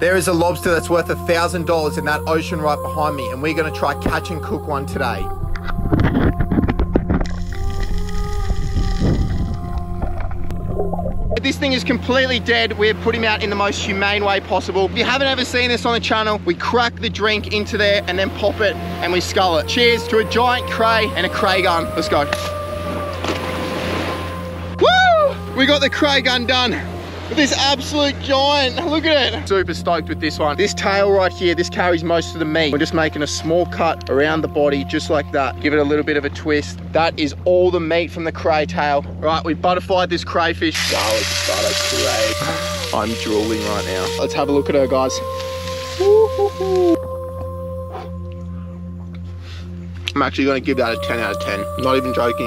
There is a lobster that's worth a thousand dollars in that ocean right behind me, and we're gonna try catch and cook one today. This thing is completely dead. We're putting him out in the most humane way possible. If you haven't ever seen this on the channel, we crack the drink into there and then pop it and we scull it. Cheers to a giant cray and a cray gun. Let's go. Woo! We got the cray gun done with this absolute giant. Look at it. Super stoked with this one. This tail right here, this carries most of the meat. We're just making a small cut around the body, just like that. Give it a little bit of a twist. That is all the meat from the cray tail. Right, we butterflied this crayfish. Garlic butter cray. I'm drooling right now. Let's have a look at her, guys. I'm actually gonna give that a 10 out of 10. Not even joking.